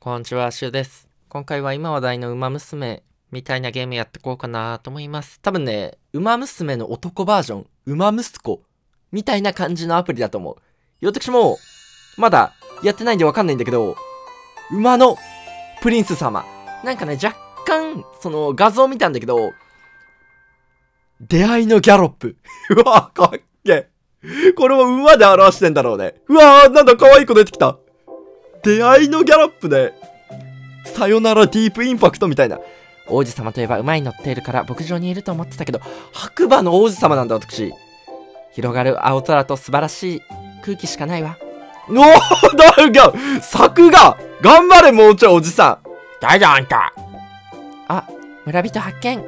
こんにちは、シュウです。今回は今話題のウマ娘みたいなゲームやってこうかなと思います。多分ね、ウマ娘の男バージョン、ウマ息子みたいな感じのアプリだと思う。私も、まだやってないんでわかんないんだけど、馬のプリンス様。なんかね、若干、その画像見たんだけど、出会いのギャロップ。うわ、かっけ。これも馬で表してんだろうね。うわー、なんだ可愛い子出てきた。出会いのギャロップで、さよならディープインパクトみたいな。王子様といえば馬に乗っているから牧場にいると思ってたけど、白馬の王子様なんだ私。広がる青空と素晴らしい空気しかないわ。おおだが、作が頑張れもうちょいおじさん誰だあんたあ、村人発見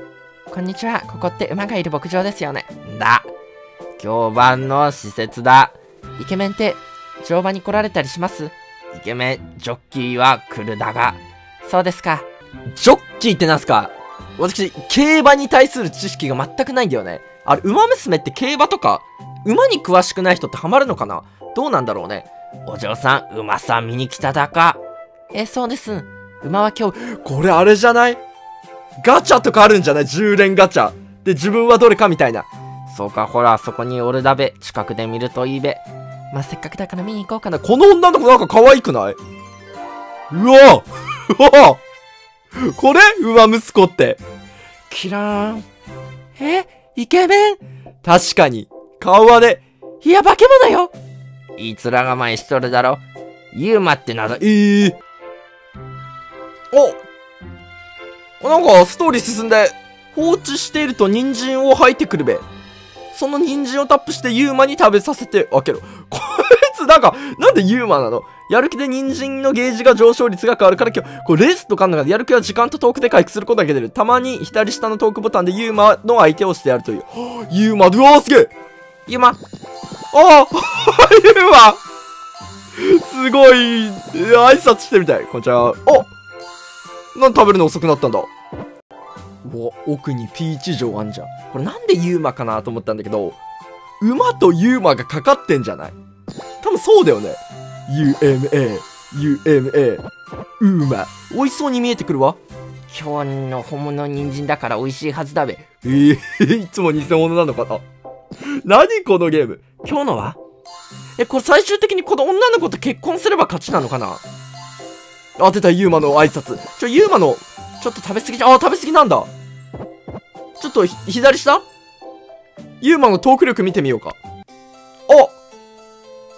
こんにちは、ここって馬がいる牧場ですよね。んだ。今日晩の施設だ。イケメンって乗馬に来られたりします？イケメン、ジョッキーは来るだが。そうですか。ジョッキーってなんすか？私、競馬に対する知識が全くないんだよね。あれ、馬娘って競馬とか、馬に詳しくない人ってハマるのかな？どうなんだろうね。お嬢さん、馬さん見に来ただか。え、そうです。馬は今日、これあれじゃない？ガチャとかあるんじゃない ?10 連ガチャ。で、自分はどれかみたいな。そうか、ほら、そこにおるだべ。近くで見るといいべ。まあ、せっかくだから見に行こうかな。この女の子なんか可愛くない？うわうわ これ？馬息子って。キラーン。え？イケメン？確かに。顔はね、いや、化け物よいつらが前しとるだろ。ユーマってなど、ええおなんか、ストーリー進んで、放置していると人参を吐いてくるべ。その人参をタップしてユーマに食べさせて分けろ。こいつなんか、なんでユーマなの？やる気で人参のゲージが上昇率が変わるから今日、これレースとかの中でやる気は時間とトークで回復することができる。たまに左下のトークボタンでユーマの相手をしてやるという。ユーマ、うわーすげえユーマ。ああ ユーマすごい、挨拶してみたい。こんにちは。おなんで食べるの遅くなったんだ？うわ、奥にピーチ城あんじゃん。これなんでユーマかなと思ったんだけど、馬とユーマがかかってんじゃない？多分そうだよね。UMA、UMA、ウーマ。美味しそうに見えてくるわ。今日の本物の人参だから美味しいはずだべ。えー、いつも偽物なのかな？何このゲーム？今日のは？え、これ最終的にこの女の子と結婚すれば勝ちなのかな？あ、出た、ユーマの挨拶。ちょ、ユーマの、ちょっと食べ過ぎじゃ、あ、食べ過ぎなんだ。ちょっと、左下？ユーマのトーク力見てみようか。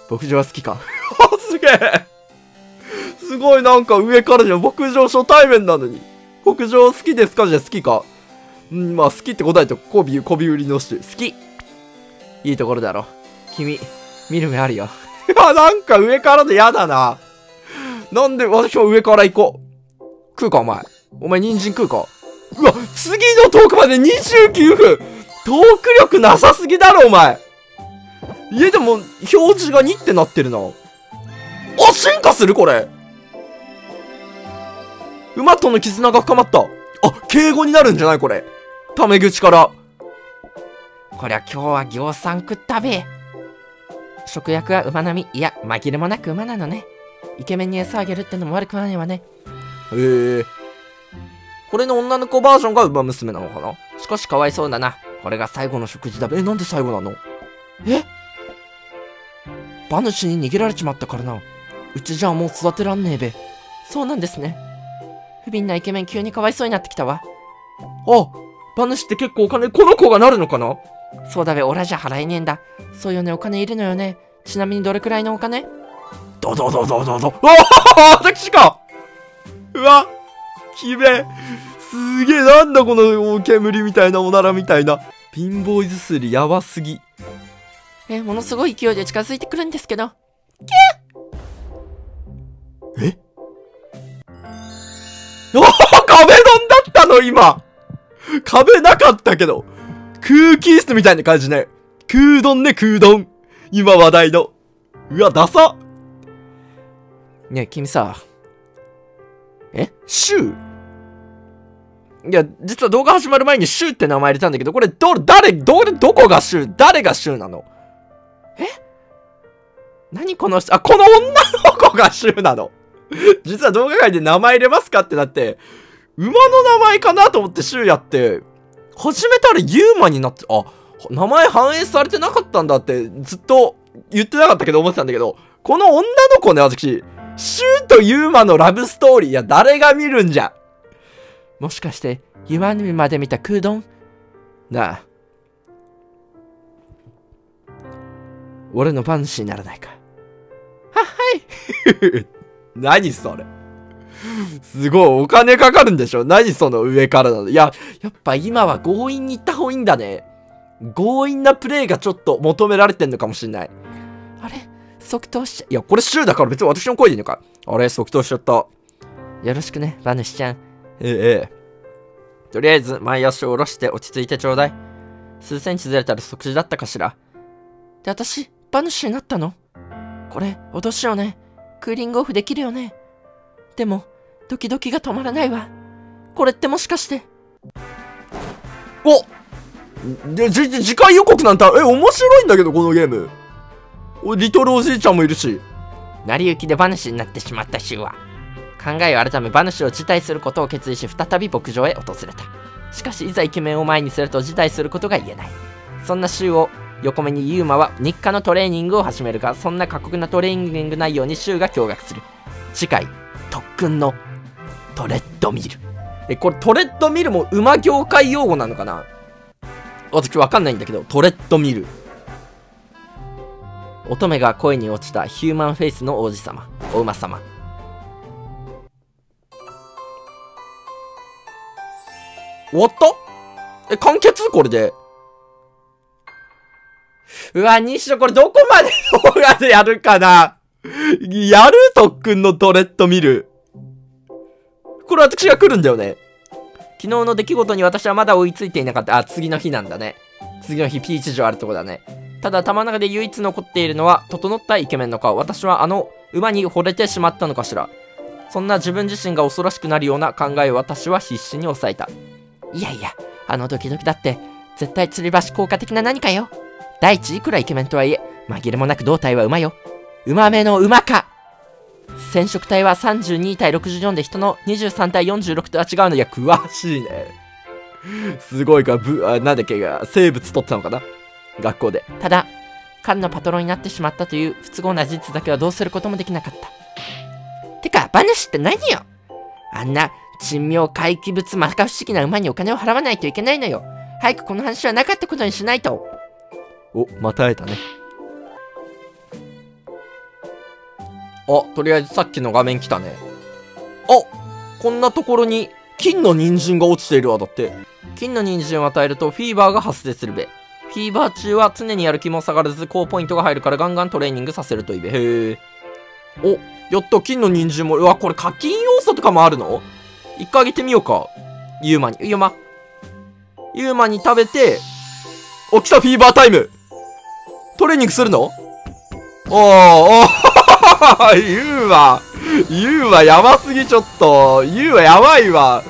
お牧場は好きか。すげえすごいなんか上からじゃん。牧場初対面なのに。牧場好きですか？じゃあ好きか。うん、まあ好きって答えて、こび、こび売りのして。好きいいところだろ。君、見る目あるよ。あ、なんか上からで嫌だな。なんで私は上から行こう。食うか、お前。お前人参食うか？うわ、次のトークまで29分トーク力なさすぎだろ、お前。いや、でも、表示が2ってなってるな。あ、進化するこれ。馬との絆が深まった。あ、敬語になるんじゃないこれ。タメ口から。こりゃ今日は行さん食ったべ。食薬は馬並み。いや、紛れもなく馬なのね。イケメンに餌あげるってのも悪くないわね。へえ。これの女の子バージョンが馬娘なのかな？しかしかわいそうだな。これが最後の食事だべ。え、なんで最後なの？え？馬主に逃げられちまったからな。うちじゃあもう育てらんねえべ。そうなんですね。不憫なイケメン急にかわいそうになってきたわ。あ馬主って結構お金、この子がなるのかな？そうだべ、俺じゃ払えねえんだ。そうよね、お金いるのよね。ちなみにどれくらいのお金？どどどどどど。うわ私かうわきめえすげえ、なんだこの煙みたいなおならみたいな。ピンボーイズスリやばすぎ。え、ものすごい勢いで近づいてくるんですけど。え？おお壁ドンだったの今壁なかったけど。空気室みたいな感じね。空丼ね、空丼。今話題の。うわ、ダサねえ、君さ。え？シュー？いや、実は動画始まる前にシューって名前入れたんだけど、これ、ど、誰、ど、どこがシュー？誰がシューなの？え？何この人、あ、この女の子がシューなの？実は動画界で名前入れますかってなって、馬の名前かなと思って週やって、始めたらユーマになって、あ、名前反映されてなかったんだってずっと言ってなかったけど思ってたんだけど、この女の子ね、私、シューとユーマのラブストーリーいや誰が見るんじゃ？もしかして、ユマヌまで見た空洞なあ。俺のパンシーにならないか。は、はい。何それ。すごい、お金かかるんでしょ？何その上からなの？いや、やっぱ今は強引に行った方がいいんだね。強引なプレイがちょっと求められてんのかもしんない。あれ？即答しちゃ、いや、これシューだから別に私の声でいいのか？あれ？即答しちゃった。よろしくね、バヌシちゃん。ええ、ええ。とりあえず、前足を下ろして落ち着いてちょうだい。数センチずれたら即時だったかしら。で、私、バヌシになったの？これ、脅しよね。クーリングオフできるよね。でも、ドキドキが止まらないわ。これってもしかして。おで、じ、次回予告なんて、え、面白いんだけど、このゲーム。お、リトルおじいちゃんもいるし。成り行きで馬主になってしまったシュは、考えを改め馬主を辞退することを決意し、再び牧場へ訪れた。しかし、いざイケメンを前にすると辞退することが言えない。そんなシュを横目にユーマは日課のトレーニングを始めるが、そんな過酷なトレーニング内容にシュが驚愕する。次回、特訓のトレッドミル。え、これトレッドミルも馬業界用語なのかな？私わかんないんだけど、トレッドミル。乙女が恋に落ちたヒューマンフェイスの王子様、お馬様。終わった？え、完結？これで。うわ、西野これどこまで 動画でやるかな？やる特訓のトレッドミル。これ私が来るんだよね。昨日の出来事に私はまだ追いついていなかった。あ、次の日なんだね。次の日、ピーチ城あるとこだね。ただ、玉の中で唯一残っているのは、整ったイケメンの顔。私はあの馬に惚れてしまったのかしら。そんな自分自身が恐ろしくなるような考えを私は必死に抑えた。いやいや、あのドキドキだって、絶対吊り橋効果的な何かよ。第一いくらイケメンとはいえ、紛れもなく胴体は馬よ。馬目の馬か染色体は32対64で人の23対46とは違うの。いや、詳しいね。すごいか、ぶ、あ、なんだっけ、生物取ったのかな学校で。ただ、彼のパトロンになってしまったという不都合な事実だけはどうすることもできなかった。てか、馬主って何よあんな珍妙怪奇物摩訶不思議な馬にお金を払わないといけないのよ。早くこの話はなかったことにしないと。お、また会えたね。あ、とりあえずさっきの画面来たね。あこんなところに金の人参が落ちているわ、だって。金の人参を与えるとフィーバーが発生するべ。フィーバー中は常にやる気も下がらず高ポイントが入るからガンガントレーニングさせるといいべ。へえ。お、やっと金の人参も、うわ、これ課金要素とかもあるの？一回あげてみようか。ユーマに。ユーマ。ユーマに食べて、お、来たフィーバータイムトレーニングするの？おー、おー ユーマ、ユーマやばすぎちょっと。ユーマやばいわ。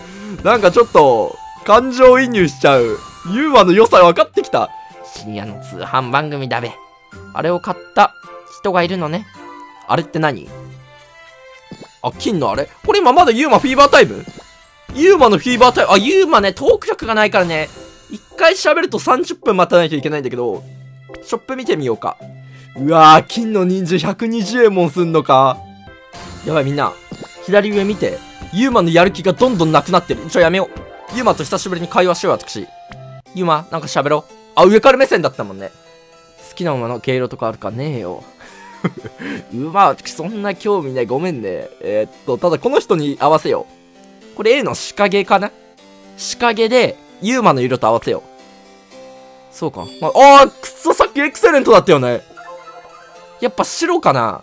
なんかちょっと、感情移入しちゃう。ユーマの良さ分かってきた。深夜の通販番組だべ。あれを買った人がいるのね。あれって何？あ、金のあれ？これ今まだユーマフィーバータイム？ユーマのフィーバータイム、あ、ユーマね、トーク力がないからね、一回喋ると30分待たないといけないんだけど、ショップ見てみようか。うわー、金の人参120円もすんのか。やばいみんな、左上見て。ユーマのやる気がどんどんなくなってる。ちょ、やめよう。ユーマと久しぶりに会話しよう、私。ユーマ、なんか喋ろう。あ、上から目線だったもんね。好きな馬の毛色とかあるかねえよ。馬、私そんな興味ない。ごめんね。えー、っと、ただこの人に合わせよう。これ A の仕掛けかな？仕掛けで、ユーマの色と合わせよう。そうか。まあ、あー、くそ、さっきエクセレントだったよね。やっぱ白かな？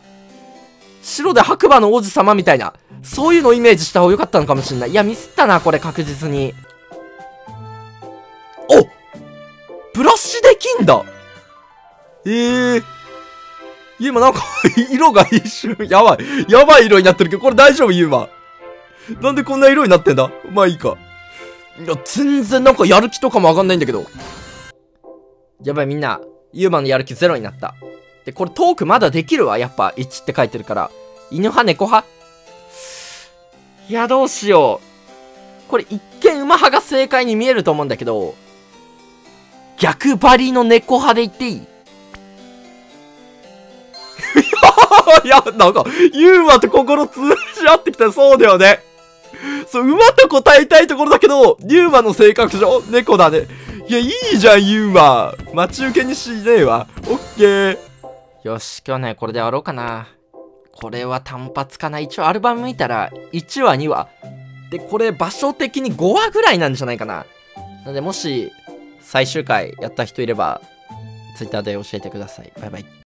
白で白馬の王子様みたいな、そういうのをイメージした方が良かったのかもしんない。いや、ミスったな、これ確実に。おブラシできんだええー。ユーマなんか 色が一瞬、やばい。やばい色になってるけど、これ大丈夫、ユーマ。なんでこんな色になってんだ？まあいいか。いや、全然なんかやる気とかも上がんないんだけど。やばい、みんな。ユーマのやる気ゼロになった。で、これトークまだできるわ？やっぱ1って書いてるから。犬派猫派？いや、どうしよう。これ一見馬派が正解に見えると思うんだけど、逆張りの猫派で言っていい？いや、なんか、ユーマと心通じ合ってきたらそうだよね。そう、馬と答えたいところだけど、ユーマの性格上、猫だね。いや、いいじゃん、ユーマ。待ち受けにしねえわ。オッケー。よし、今日ね、これで終わろうかな。これは単発かな。一応アルバム見たら、1話、2話。で、これ場所的に5話ぐらいなんじゃないかな。なので、もし、最終回やった人いれば、Twitter で教えてください。バイバイ。